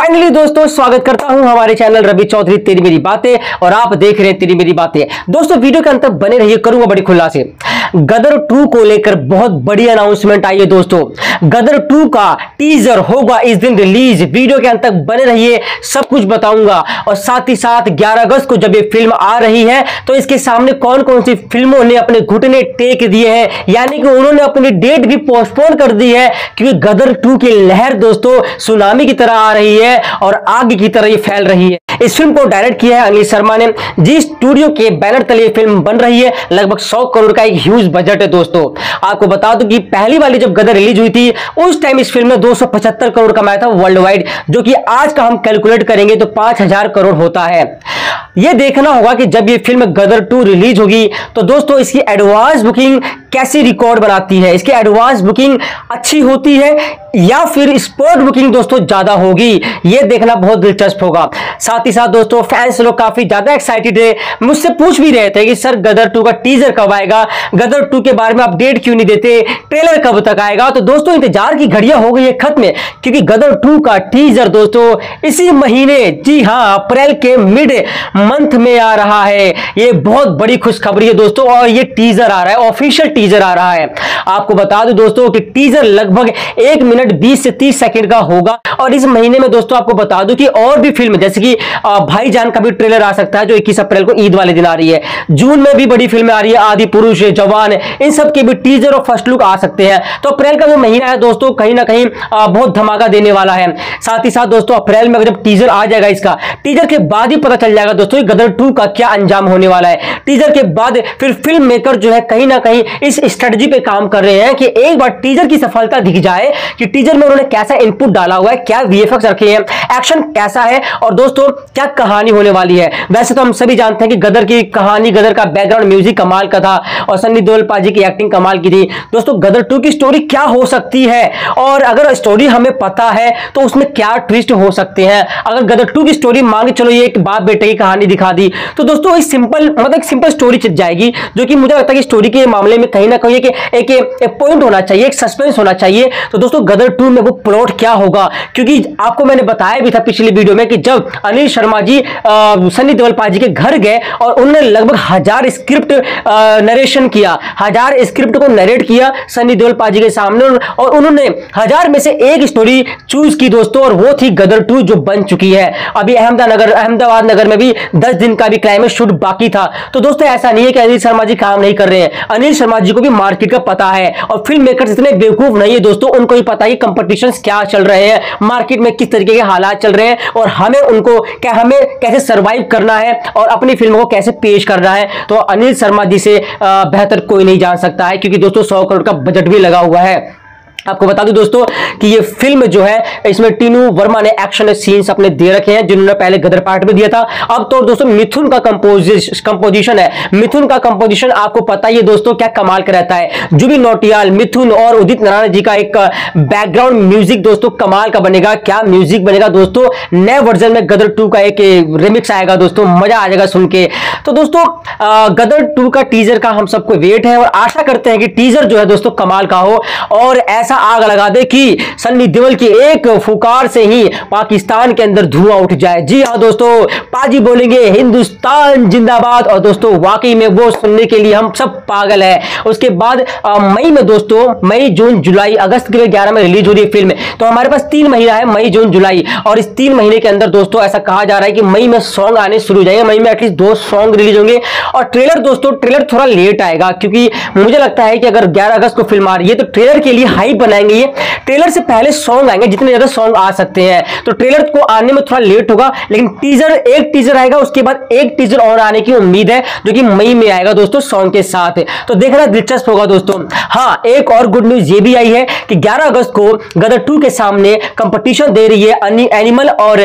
Finally दोस्तों, स्वागत करता हूँ हमारे चैनल रवि चौधरी, तेरी मेरी बातें, और आप देख रहे हैं तेरी मेरी बातें। दोस्तों, वीडियो के अंत तक बने रहिए, करूँगा बड़ी खुला से गदर टू को लेकर बहुत बड़ी अनाउंसमेंट आई है, दोस्तों। गदर टू का टीजर होगा इस दिन रिलीज़ वीडियो के अंत तक बने रहिए, सब कुछ बताऊँगा। और साथ ही साथ 11 अगस्त को जब ये फ़िल्म आ रही है तो इसके सामने कौन कौन सी फ़िल्मों ने अपने घुटने टेक दिए हैं? यानी कि उन्होंने अपनी डेट भी पोस्टपोन कर दी है, क्योंकि गदर टू की लहर, दोस्तों, सुनामी की तरह आ रही है। और आग की तरह ये फैल रही है। इस फ़िल्म को डायरेक्ट किया है अनिल शर्मा ने जी स्टूडियो के बैनर तले फ़िल्म बन रही है, लगभग सौ करोड़ का एक ह्यूज बजट है दोस्तों। आपको बता दूँ की पहली वाली जब गदर रिलीज़ हुई थी, उस टाइम इस फ़िल्म ने 275 करोड़ कमाया था वर्ल्ड वाइड जो की आज का हम कैलकुलेट करेंगे तो 5000 करोड़ होता है। यह देखना होगा कि जब ये फ़िल्म गदर टू रिलीज़ होगी तो दोस्तों इसकी एडवांस बुकिंग कैसी रिकॉर्ड बनाती है? इसकी एडवांस बुकिंग अच्छी होती है या फिर स्पॉट बुकिंग दोस्तों ज़्यादा होगी? यह देखना बहुत दिलचस्प होगा। साथ ही साथ दोस्तों फैंस लोग काफ़ी ज़्यादा एक्साइटेड है। मुझसे पूछ भी रहे थे कि सर गदर टू का टीजर कब आएगा? गदर टू के बारे में अपडेट क्यों नहीं देते? ट्रेलर कब तक आएगा? तो दोस्तों इंतज़ार की घड़िया हो गई है खत्म क्योंकि गदर टू का टीजर दोस्तों इसी महीने, जी हाँ अप्रैल के मिड मंथ में आ रहा है। ये बहुत बड़ी खुशखबरी है दोस्तों और ये टीजर आ रहा है ऑफिशियल टीजर आ रहा है। आपको बता दूँ दोस्तों कि टीजर लगभग एक मिनट बीस से तीस सेकंड का होगा और इस महीने में दोस्तों आपको बता दूँ कि और भी फ़िल्म जैसे कि भाईजान का भी ट्रेलर आ सकता है जो 21 अप्रैल को ईद वाले दिन आ रही है। जून में भी बड़ी फ़िल्में आ रही है, आदि पुरुष, जवान, इन सब के भी टीजर और फ़र्स्ट लुक आ सकते हैं। तो अप्रैल का जो महीना है दोस्तों, कहीं ना कहीं बहुत धमाका देने वाला है। साथ ही साथ दोस्तों, अप्रैल में जब टीजर आ जाएगा इसका टीजर के बाद ही पता चल जाएगा दोस्तों गदर टू का क्या अंजाम होने वाला है? टीजर के बाद फिर फ़िल्म मेकर जो है कहीं ना कहीं इस स्ट्रेटजी पे काम कर रहे हैं कि एक बार टीजर की सफलता दिख जाए कि टीजर में उन्होंने कैसा इनपुट डाला हुआ है, क्या वीएफएक्स रखे हैं एक्शन कैसा है, और दोस्तों, क्या कहानी होने वाली है। वैसे तो हम सभी जानते हैं कि गदर की कहानी, गदर का बैकग्राउंड म्यूज़िक कमाल का था और सन्नी देओल पाजी की एक्टिंग कमाल की थी। दोस्तों, गदर टू की स्टोरी क्या हो सकती है? और अगर स्टोरी हमें पता है तो उसमें क्या ट्विस्ट हो सकते हैं? अगर गदर टू की स्टोरी मांगे, चलो ये एक बाप बेटे की कहानी दिखा दी। तो दोस्तों एक सिंपल मतलब एक सिंपल स्टोरी चल जाएगी जो कि मुझे लगता है कि स्टोरी के मामले में कहीं ना कहीं एक, एक, एक पॉइंट होना चाहिए एक सस्पेंस होना चाहिए। तो दोस्तों गदर टू में वो प्लॉट क्या होगा? क्योंकि आपको मैंने बताया भी था पिछली वीडियो में कि जब अनिल शर्मा जी सन्नी देवल पाजी के घर गए और उन्होंने लगभग हज़ार स्क्रिप्ट नरेशन किया हज़ार स्क्रिप्ट को नरेट किया सन्नी देवल पाजी के सामने और उन्होंने हज़ार में से एक स्टोरी चूज़ की दोस्तों और वो थी गदर टू जो बन चुकी है। अभी अहमदानगर अहमदाबाद नगर में भी दस दिन का भी क्लाइमेक्स शूट बाकी था। तो दोस्तों, ऐसा नहीं है कि अनिल शर्मा जी काम नहीं कर रहे हैं। अनिल शर्मा जी को भी मार्केट का पता है और फ़िल्म मेकर इतने बेवकूफ़ नहीं है दोस्तों, उनको ही पता है कि कंपटीशन क्या चल रहे हैं मार्केट में किस तरीके के हालात चल रहे हैं और हमें उनको क्या, हमें कैसे सर्वाइव करना है और अपनी फ़िल्म को कैसे पेश करना है। तो अनिल शर्मा जी से बेहतर कोई नहीं जान सकता है क्योंकि दोस्तों, सौ करोड़ का बजट भी लगा हुआ है। आपको बता दूँ दोस्तों कि ये फ़िल्म जो है, इसमें टीनू वर्मा ने एक्शन सीन्स अपने दे रखे हैं, जिन्होंने पहले गदर पार्ट में दिया था। अब तो दोस्तों, मिथुन का कंपोजिशन है। मिथुन का कंपोजिशन आपको पता ही है दोस्तों, क्या कमाल का रहता है। जुबी नोटियाल, मिथुन और उदित नारायण जी का एक बैकग्राउंड म्यूज़िक दोस्तों, कमाल का बनेगा। क्या म्यूज़िक बनेगा दोस्तों? नए वर्जन में गदर टू का एक रिमिक्स आएगा दोस्तों, मज़ा आ जाएगा सुन के। तो दोस्तों गदर टू का टीजर का हम सबको वेट है और आशा करते हैं कि टीजर जो है दोस्तों, कमाल का हो। और ऐसा आग लगा दे कि सन्नी देवल की एक फुकार से ही पाकिस्तान के अंदर धुआँ उठ जाए। जी हाँ दोस्तों, पाजी बोलेंगे, हिंदुस्तान जिंदाबाद। और दोस्तों, वाकई में वो सुनने के लिए हम सब पागल है। उसके बाद मई में दोस्तों, मई, जून, जुलाई, अगस्त के ग्यारह में रिलीज़ हो रही है फ़िल्म। तो हमारे पास तीन महीना है, मई, जून, जुलाई। और इस तीन महीने के अंदर दोस्तों, ऐसा कहा जा रहा है कि मई में सॉन्ग आने शुरू हो जाएँगे। मई में एटलीस्ट दो सॉन्ग रिलीज़ होंगे। और ट्रेलर दोस्तों, ट्रेलर थोड़ा लेट आएगा, क्योंकि मुझे लगता है कि अगर ग्यारह अगस्त को फ़िल्म आ रही है तो ट्रेलर के लिए हाई बनाएँगे ये। ट्रेलर से पहले सॉन्ग आएँगे, जितने ज़्यादा सॉन्ग आ सकते हैं। तो ट्रेलर को आने में थोड़ा लेट होगा, लेकिन टीजर एक टीजर आएगा, उसके बाद एक टीजर और आने की उम्मीद है, जो कि मई में आएगा दोस्तों सॉन्ग के साथ। तो देखना दिलचस्प होगा दोस्तों। हाँ एक और गुड न्यूज़ ये भी आई है कि 11 अगस्त को गदर टू के सामने कंपटीशन दे रही है एनिमल और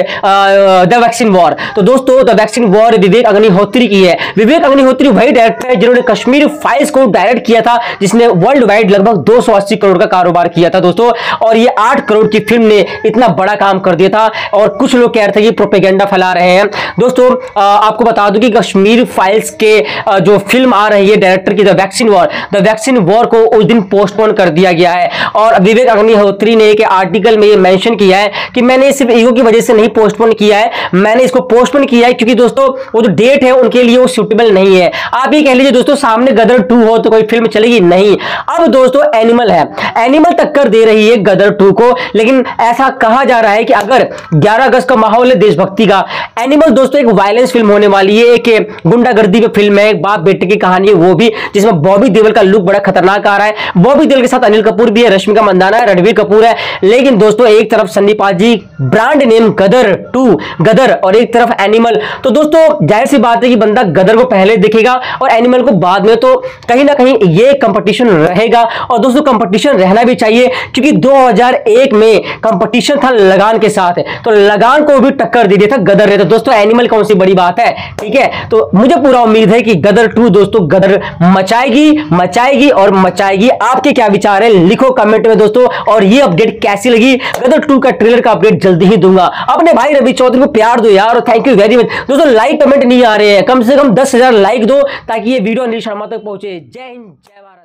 द वैक्सीन वॉर तो दोस्तों the vaccine war Vivek Agnihotri की है। विवेक अग्निहोत्री वही डायरेक्टर है जिन्होंने कश्मीर फाइल्स को डायरेक्ट किया था, जिसने वर्ल्ड वाइड लगभग दो सौ अस्सी करोड़ का कारोबार पार किया था दोस्तों, और ये आठ करोड़ की फ़िल्म ने इतना बड़ा काम कर दिया था, और कुछ लोग कह रहे थे कि प्रोपेगेंडा फैला रहे हैं। दोस्तों आपको बता दूँ कि कश्मीर फाइल्स के जो फ़िल्म आ रही है डायरेक्टर की the vaccine war the vaccine war को उस दिन पोस्टपोन कर दिया गया है। और विवेक अग्निहोत्री ने एक आर्टिकल में ये मेंशन किया है कि मैंने सिर्फ़ ईगो की वजह से नहीं पोस्टपोन किया है, मैंने इसको पोस्टपोन किया है क्योंकि दोस्तों, वो जो डेट है उनके लिए वो सुटेबल नहीं है। आप ये कह लीजिए दोस्तों, सामने गदर टू हो तो कोई फ़िल्म चलेगी? नहीं। अब दोस्तों एनिमल है। एनिमल टक्कर दे रही है गदर टू को। लेकिन ऐसा कहा जा रहा है कि अगर ग्यारह अगस्त का माहौल है देशभक्ति का, एनिमल दोस्तों, एक वायलेंस फ़िल्म होने वाली है। एक गुंडागर्दी की फ़िल्म है बाप बेटे की कहानी है, वो भी, जिसमें बॉबी देवल का लुक बड़ा खतरनाक आ रहा है। बॉबी देवल के साथ अनिल कपूर भी है, रश्मिका मंदाना है रणवीर कपूर है। लेकिन दोस्तों, एक तरफ़ Sunny Paaji brand name Gadar two, Gadar, और एक तरफ़ एनिमल। तो दोस्तों, ज़ाहिर सी बात है कि बंदा गदर को पहले देखेगा, और एनिमल को बाद में तो कहीं ना कहीं ये कंपटीशन रहेगा। और दोस्तों कंपटीशन रहना भी चाहिए, क्योंकि 2001 में कंपटीशन था लगान के साथ। तो लगान को भी टक्कर दे दिया था गदर ने। तो दोस्तों एनिमल कौन सी बड़ी बात है? ठीक है? तो मुझे पूरा उम्मीद है कि गदर टू दोस्तों, गदर मचाएगी मचाएगी और मचाएगी। आपके क्या विचार है? लिखो कमेंट में दोस्तों, और ये अपडेट कैसी लगी? गदर टू का ट्रेलर का अपडेट जल्दी ही दूँगा। अपने भाई रवि चौधरी को प्यार दो यार थैंक यू वेरी मच दोस्तों लाइक कमेंट नहीं आ रहे हैं। कम से कम दस लाइक दो, ताकि ये वीडियो अनिल शर्मा तक पहुँचे। जय हिंद, जय भारत।